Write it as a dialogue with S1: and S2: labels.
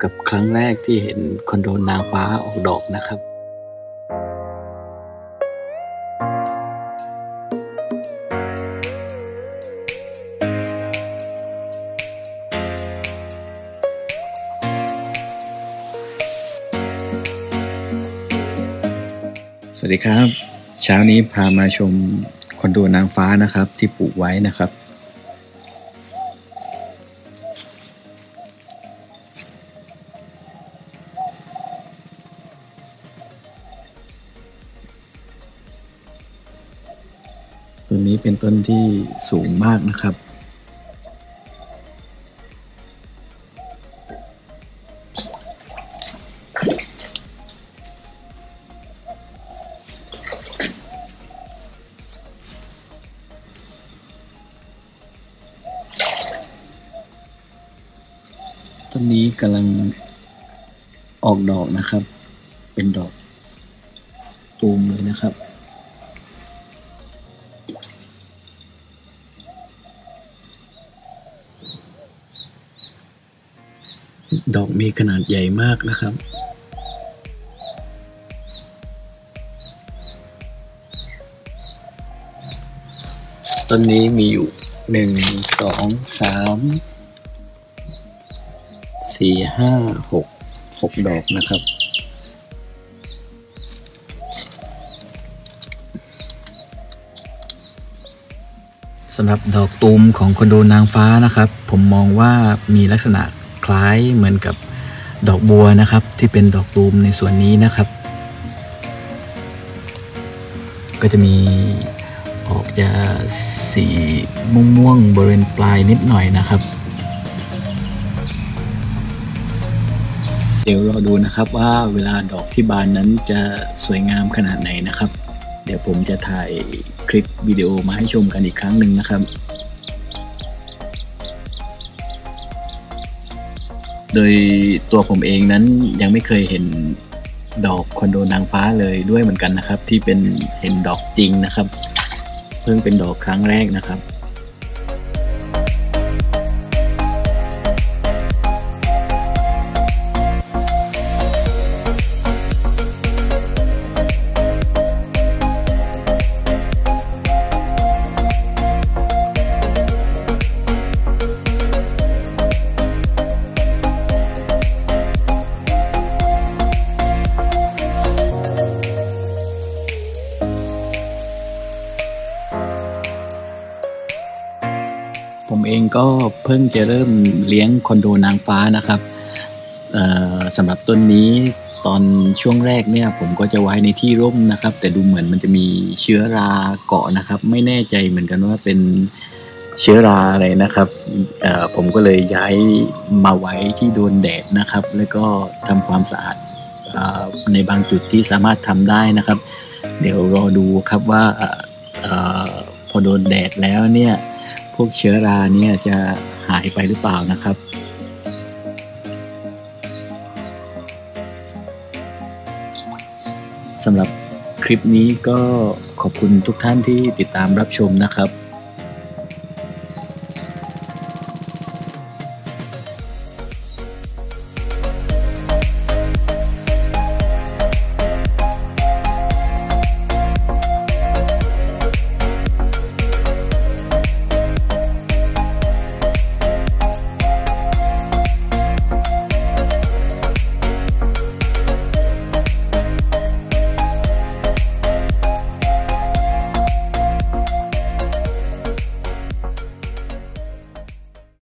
S1: กับครั้งแรกที่เห็นคอนโดนางฟ้าออกดอกนะครับ
S2: สวัสดีครับ เช้านี้พามาชมคอนโดนางฟ้านะครับที่ปลูกไว้นะครับ ต้นนี้เป็นต้นที่สูงมากนะครับ ต้นนี้กำลังออกดอกนะครับ เป็นดอกตูมเลยนะครับ
S1: ดอกมีขนาดใหญ่มากนะครับ ต้นนี้มีอยู่หนึ่งสองสามสี่ห้าหกหกดอกนะครับ สำหรับดอกตูมของคอนโดนางฟ้านะครับ ผมมองว่ามีลักษณะ คล้ายเหมือนกับดอกบัวนะครับ ที่เป็นดอกตูมในส่วนนี้นะครับ ก็จะมีออกจะสีม่วงๆบริเวณปลายนิดหน่อยนะครับ เดี๋ยวรอดูนะครับว่าเวลาดอกที่บานนั้นจะสวยงามขนาดไหนนะครับ เดี๋ยวผมจะถ่ายคลิปวิดีโอมาให้ชมกันอีกครั้งหนึ่งนะครับ โดยตัวผมเองนั้นยังไม่เคยเห็นดอกคอนโดนางฟ้าเลยด้วยเหมือนกันนะครับ ที่เป็นเห็นดอกจริงนะครับ เพิ่งเป็นดอกครั้งแรกนะครับ ผมเองก็เพิ่งจะเริ่มเลี้ยงคอนโดนางฟ้านะครับสำหรับต้นนี้ตอนช่วงแรกเนี่ยผมก็จะไว้ในที่ร่มนะครับ แต่ดูเหมือนมันจะมีเชื้อราเกาะนะครับ ไม่แน่ใจเหมือนกันว่าเป็นเชื้อราอะไรนะครับผมก็เลยย้ายมาไว้ที่โดนแดดนะครับ แล้วก็ทำความสะอาดอในบางจุดที่สามารถทำได้นะครับ เดี๋ยวรอดูครับว่าออพอโดนแดดแล้วเนี่ย วกเชื้อราเนี่ยจะหายไปหรือเปล่านะครับ สำหรับคลิปนี้ก็ขอบคุณทุกท่านที่ติดตามรับชมนะครับ